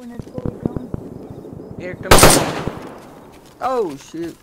when it's. Here, come on. Oh, shoot.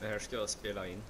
Det här ska jag spela in.